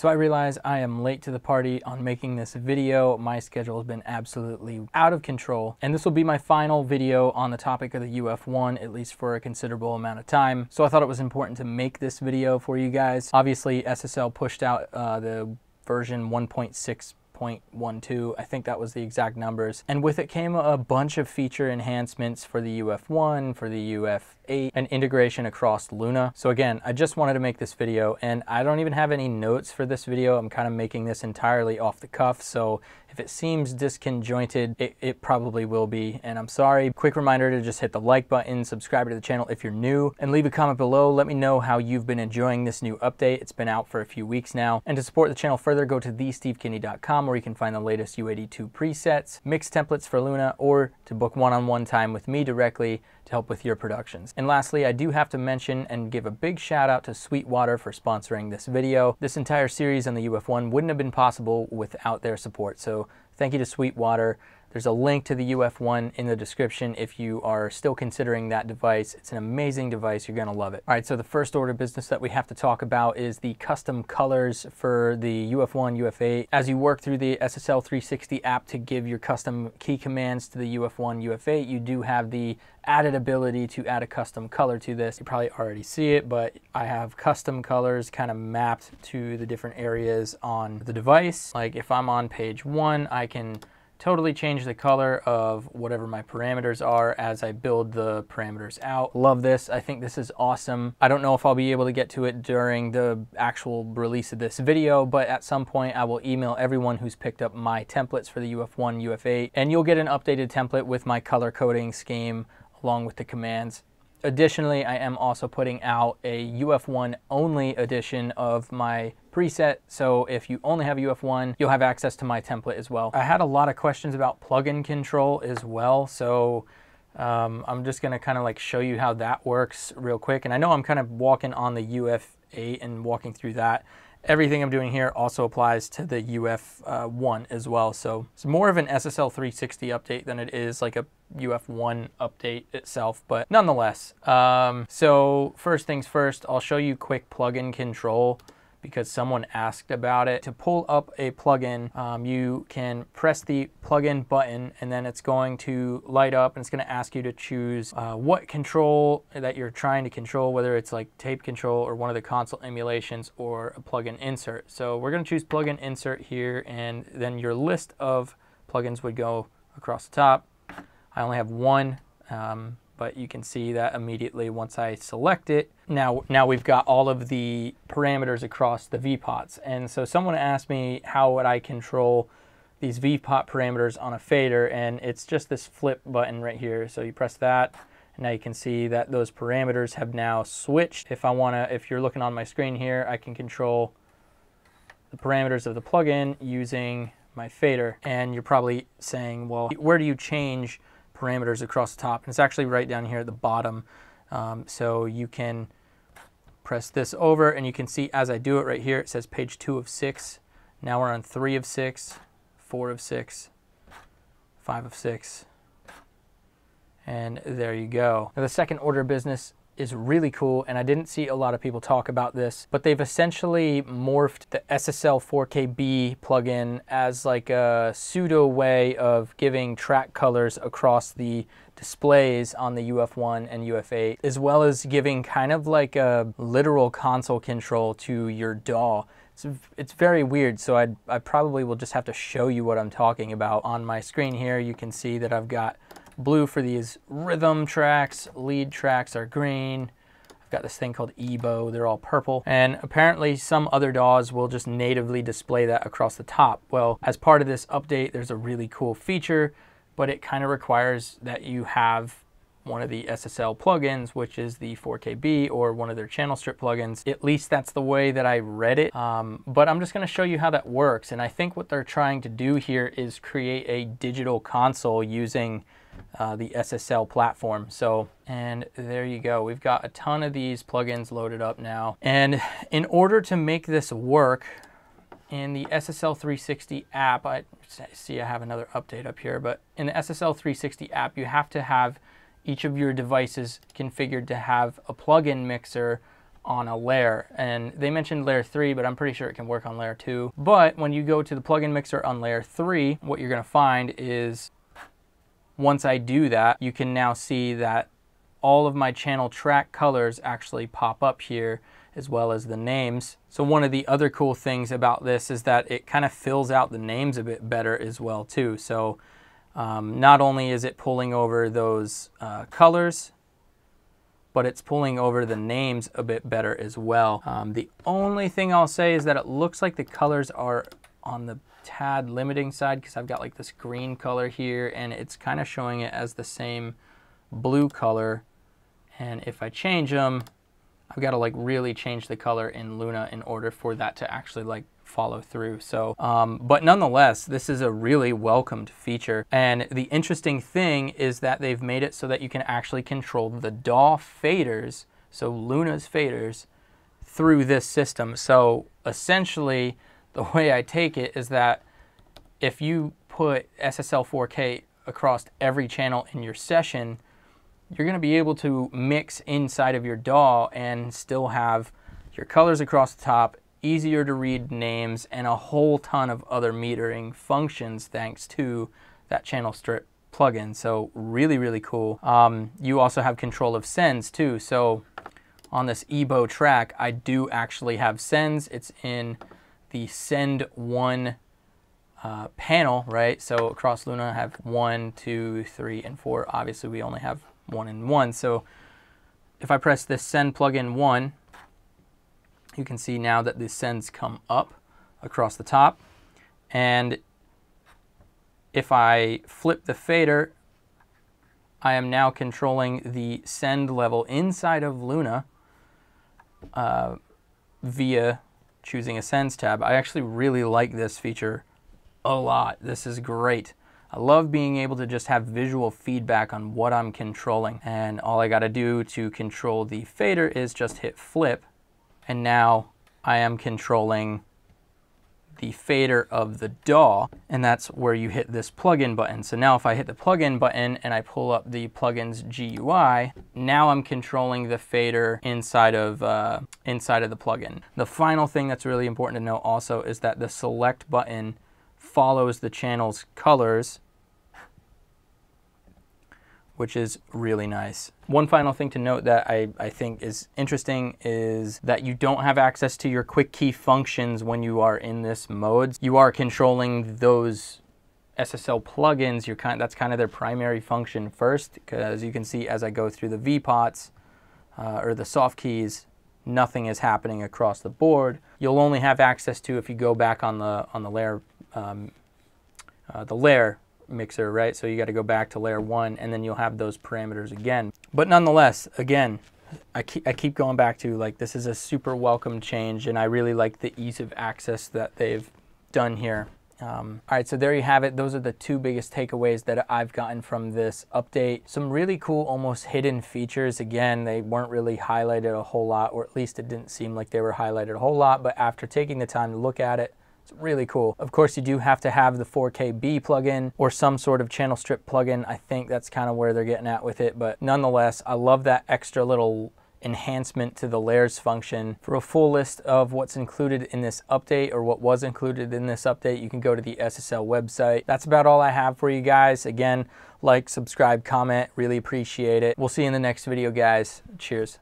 So I realize I am late to the party on making this video. My schedule has been absolutely out of control. And this will be my final video on the topic of the UF1, at least for a considerable amount of time. So I thought it was important to make this video for you guys. Obviously, SSL pushed out uh, the version 1.6 0.12. I think that was the exact numbers. And with it came a bunch of feature enhancements for the UF1, for the UF8, and integration across Luna. So again, I just wanted to make this video and I don't even have any notes for this video. I'm kind of making this entirely off the cuff. So if it seems disconjointed, it, it, probably will be, and I'm sorry. Quick reminder to just hit the like button, subscribe to the channel if you're new, and leave a comment below. Let me know how you've been enjoying this new update. It's been out for a few weeks now. And to support the channel further, go to thestevekinney.com where you can find the latest U82 presets, mix templates for Luna, or to book one-on-one -on -one time with me directly to help with your productions. And lastly, I do have to mention and give a big shout out to Sweetwater for sponsoring this video. This entire series on the UF1 wouldn't have been possible without their support. So thank you to Sweetwater. There's a link to the UF1 in the description if you are still considering that device. It's an amazing device. You're going to love it. All right, so the first order of business that we have to talk about is the custom colors for the UF1, UF8. As you work through the SSL 360 app to give your custom key commands to the UF1, UF8, you do have the added ability to add a custom color to this. You probably already see it, but I have custom colors kind of mapped to the different areas on the device. Like if I'm on page one, I can totally change the color of whatever my parameters are as I build the parameters out. Love this. I think this is awesome. I don't know if I'll be able to get to it during the actual release of this video, but at some point I will email everyone who's picked up my templates for the UF1, UF8, and you'll get an updated template with my color coding scheme along with the commands. Additionally, I am also putting out a UF1 only edition of my preset. So if you only have UF1, you'll have access to my template as well. I had a lot of questions about plugin control as well. So um, I'm just gonna kind of like show you how that works real quick. And I know I'm kind of walking on the UF8 and walking through that. Everything I'm doing here also applies to the UF1 uh, as well. So it's more of an SSL 360 update than it is like a UF1 update itself, but nonetheless. Um, so first things first, I'll show you quick plugin control because someone asked about it. To pull up a plugin, um, you can press the plugin button and then it's going to light up and it's going to ask you to choose uh, what control that you're trying to control, whether it's like tape control or one of the console emulations or a plugin insert. So we're going to choose plugin insert here and then your list of plugins would go across the top. I only have one. Um, but you can see that immediately once I select it. Now, now we've got all of the parameters across the V-pots. And so someone asked me how would I control these V-pot parameters on a fader and it's just this flip button right here. So you press that and now you can see that those parameters have now switched. If I wanna, if you're looking on my screen here, I can control the parameters of the plugin using my fader. And you're probably saying, well, where do you change parameters across the top. And it's actually right down here at the bottom. Um, so you can press this over and you can see as I do it right here, it says page two of six. Now we're on three of six, four of six, five of six, and there you go. Now the second order of business is really cool and I didn't see a lot of people talk about this, but they've essentially morphed the SSL 4KB plugin as like a pseudo way of giving track colors across the displays on the UF1 and UF8, as well as giving kind of like a literal console control to your DAW. It's, it's very weird, so I'd, I probably will just have to show you what I'm talking about. On my screen here, you can see that I've got blue for these rhythm tracks, lead tracks are green. I've got this thing called EBow, they're all purple. And apparently some other DAWs will just natively display that across the top. Well, as part of this update, there's a really cool feature, but it kind of requires that you have one of the SSL plugins, which is the 4KB or one of their channel strip plugins. At least that's the way that I read it. Um, but I'm just gonna show you how that works. And I think what they're trying to do here is create a digital console using uh, the SSL platform. So, and there you go. We've got a ton of these plugins loaded up now. And in order to make this work, in the SSL 360 app, I see I have another update up here, but in the SSL 360 app, you have to have each of your devices configured to have a plugin mixer on a layer and they mentioned layer 3 but I'm pretty sure it can work on layer 2 but when you go to the plugin mixer on layer 3 what you're going to find is once I do that you can now see that all of my channel track colors actually pop up here as well as the names. So one of the other cool things about this is that it kind of fills out the names a bit better as well too. So um, not only is it pulling over those uh, colors but it's pulling over the names a bit better as well. Um, the only thing I'll say is that it looks like the colors are on the tad limiting side because I've got like this green color here and it's kind of showing it as the same blue color. And if I change them, I've got to like really change the color in Luna in order for that to actually like follow through. So, um, but nonetheless, this is a really welcomed feature. And the interesting thing is that they've made it so that you can actually control the DAW faders, so Luna's faders, through this system. So essentially, the way I take it is that if you put SSL 4K across every channel in your session, you're going to be able to mix inside of your DAW and still have your colors across the top easier to read names, and a whole ton of other metering functions thanks to that channel strip plugin. So really, really cool. Um, you also have control of sends too. So on this EBow track, I do actually have sends. It's in the send one uh, panel, right? So across Luna, I have one, two, three, and four. Obviously, we only have one and one. So if I press this send plugin one, you can see now that the sends come up across the top. And if I flip the fader, I am now controlling the send level inside of Luna uh, via choosing a sends tab. I actually really like this feature a lot. This is great. I love being able to just have visual feedback on what I'm controlling. And all I got to do to control the fader is just hit flip and now I am controlling the fader of the DAW, and that's where you hit this plugin button. So now if I hit the plugin button and I pull up the plugin's GUI, now I'm controlling the fader inside of, uh, inside of the plugin. The final thing that's really important to note also is that the select button follows the channel's colors which is really nice. One final thing to note that I, I think is interesting is that you don't have access to your quick key functions when you are in this mode. You are controlling those SSL plugins, you're kind, that's kind of their primary function first, because you can see as I go through the VPOTs uh, or the soft keys, nothing is happening across the board. You'll only have access to if you go back on the on the layer um, uh, the layer mixer, right? So you got to go back to layer one and then you'll have those parameters again. But nonetheless, again, I keep, I keep going back to like this is a super welcome change and I really like the ease of access that they've done here. Um, all right, so there you have it. Those are the two biggest takeaways that I've gotten from this update. Some really cool, almost hidden features. Again, they weren't really highlighted a whole lot, or at least it didn't seem like they were highlighted a whole lot, but after taking the time to look at it, really cool. Of course, you do have to have the 4KB plugin or some sort of channel strip plugin. I think that's kind of where they're getting at with it. But nonetheless, I love that extra little enhancement to the layers function. For a full list of what's included in this update or what was included in this update, you can go to the SSL website. That's about all I have for you guys. Again, like, subscribe, comment, really appreciate it. We'll see you in the next video, guys. Cheers.